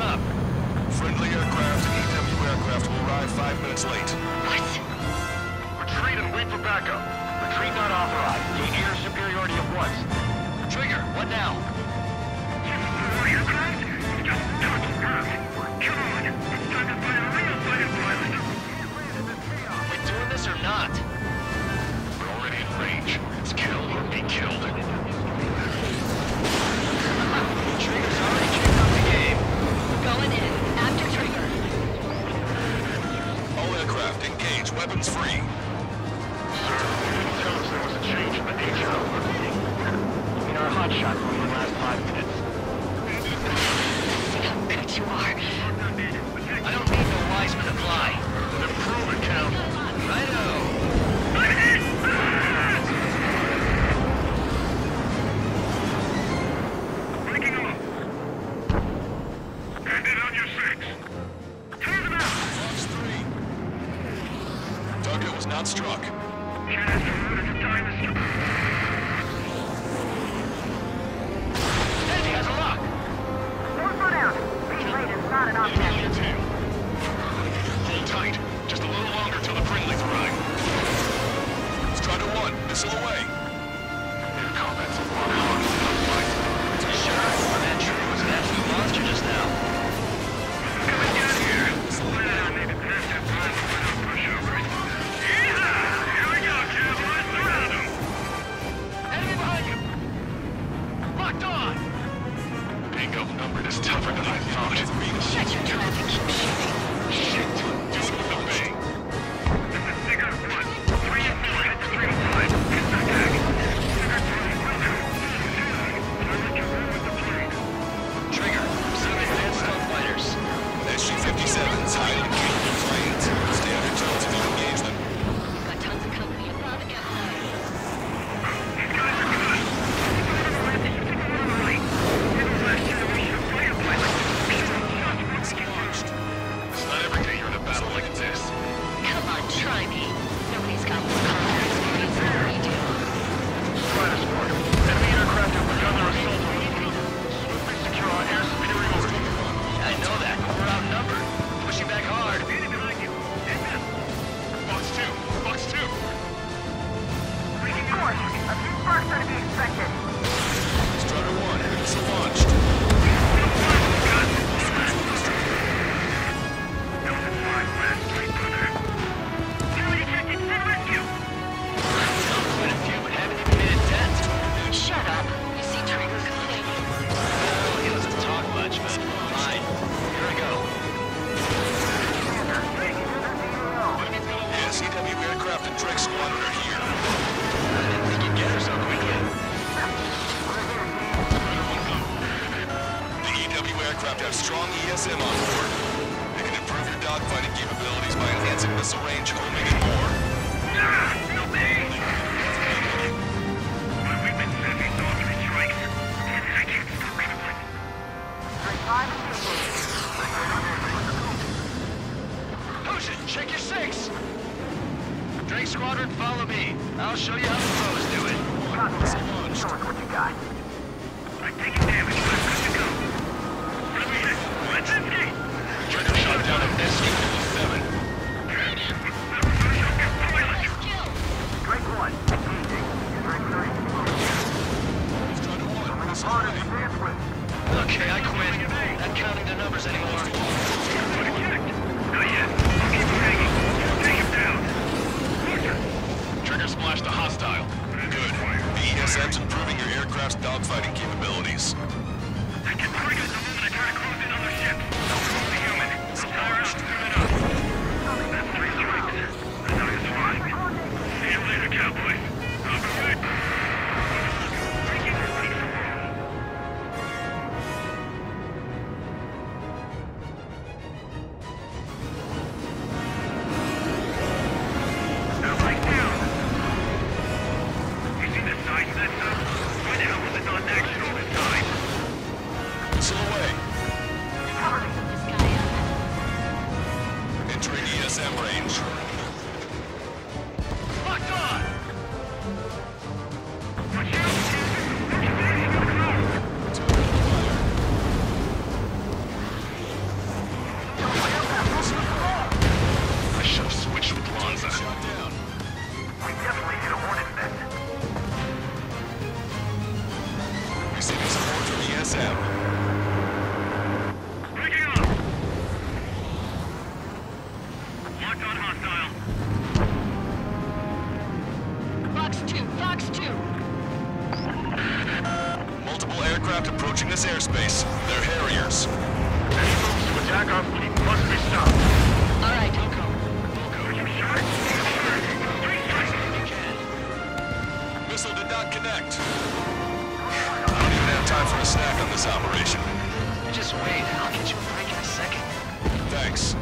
up? Friendly aircraft and EW aircraft will arrive five minutes late. What? Retreat and wait for backup. Retreat not authorized. Gain air superiority at once. Trigger, what now? Are We doing this or not? We're already in range. It's kill or be killed. Engage. Weapons free. Tell us there was a change in the nature of our meeting. I mean, our hotshot from the last five minutes. How good you are. I don't need no wise men to fly. Not struck. Has a lock. Enemy in tail. Hold tight. Just a little longer till the friendlies arrive. Strider 1, missile away. Bingo, numbered is tougher than I thought. Shut your traffic. Shit, counting the numbers anymore. Should've switched with Lanza. We definitely hit a hornet vent. Receiving support from the SM. connect. I don't even have time for a snack on this operation. Just wait, I'll get you a break in a second. Thanks.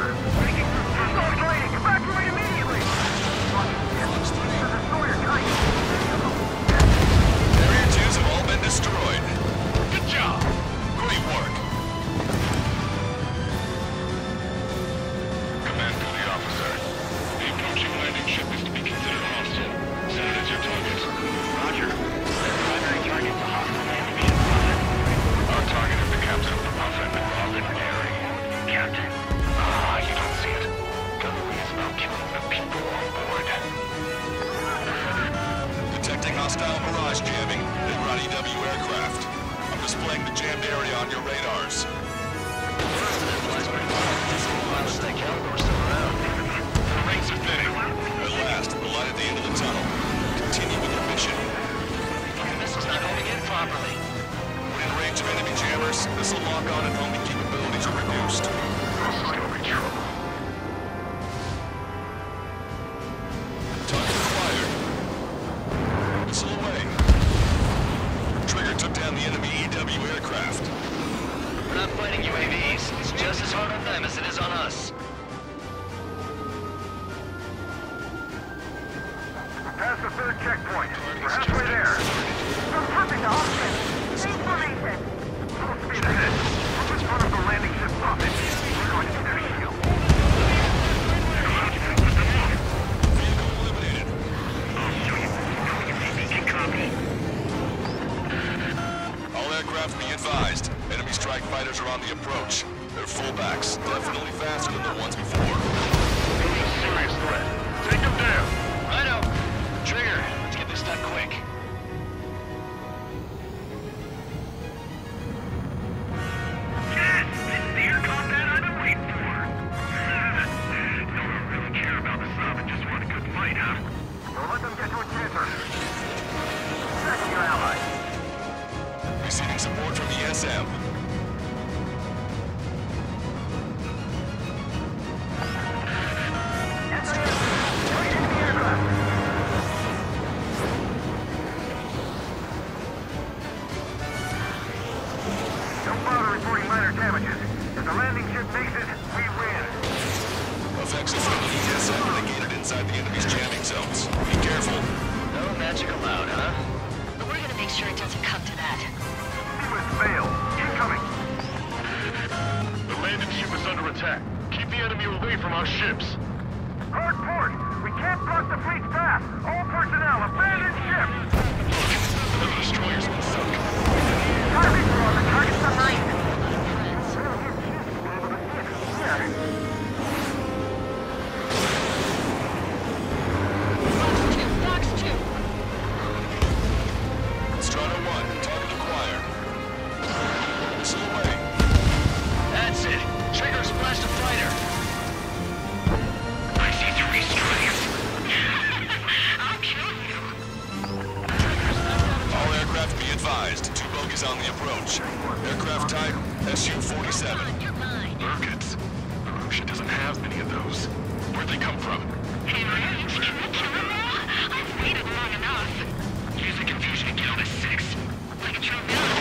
Thank you. hostile barrage jamming in Roddy W aircraft. I'm displaying the jammed area on your radars. The rings are thinning. At last, the light at the end of the tunnel. Continue with your mission. This is not holding in properly. When in range of enemy jammers, missile lock-on and homing capabilities are reduced. strike fighters are on the approach. They're fullbacks, definitely faster than the ones before. This is a serious threat. Take them down. Righto. Trigger, let's get this done quick. advised, two bogies on the approach. Aircraft type, SU-47. Rockets. Erusea doesn't have many of those. Where'd they come from? Hey, Rich, can you kill them now? I've waited long enough. Use the confusion to get all the six. Like a true villain.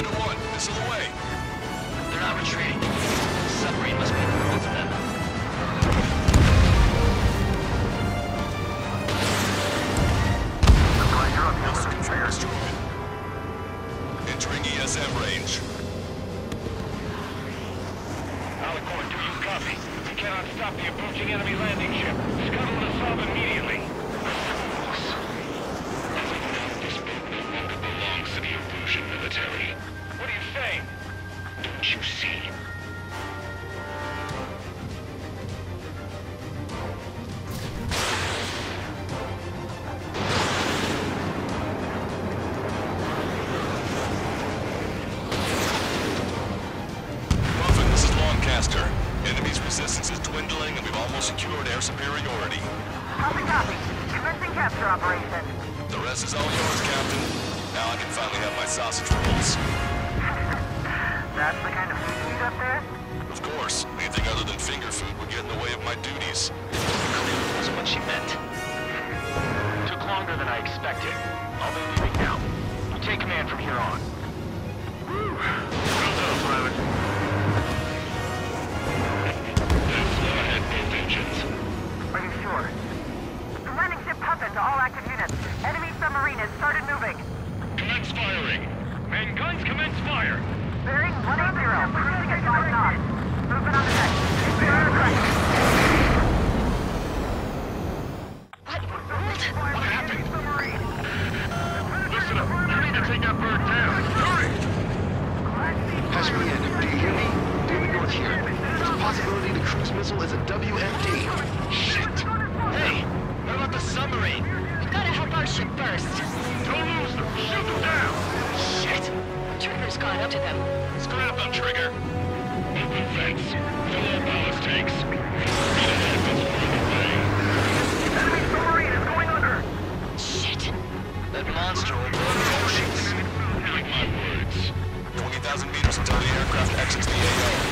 Under one. Missile away. They're not retreating. The submarine must be see? Longer than I expected. I'll be leaving now. You take command from here on. Whew. Well done, Private. Then slow ahead, both engines. Are you sure? The landing ship Puffin to all active units. Enemy submarine has started moving. Commence firing. Main guns commence fire. Bearing 180, cruising at 5 knots. the cruise missile is a WMD. Shit! Hey, what about the submarine? We gotta help our ship first. Don't lose them. Shoot them down. Shit! Trigger's gone up to them. Scrap them, Trigger. Open vents. Fill all ballast tanks. Enemy submarine is going under. Shit! That monster will blow the whole my words. 20,000 meters until the aircraft exits the AO.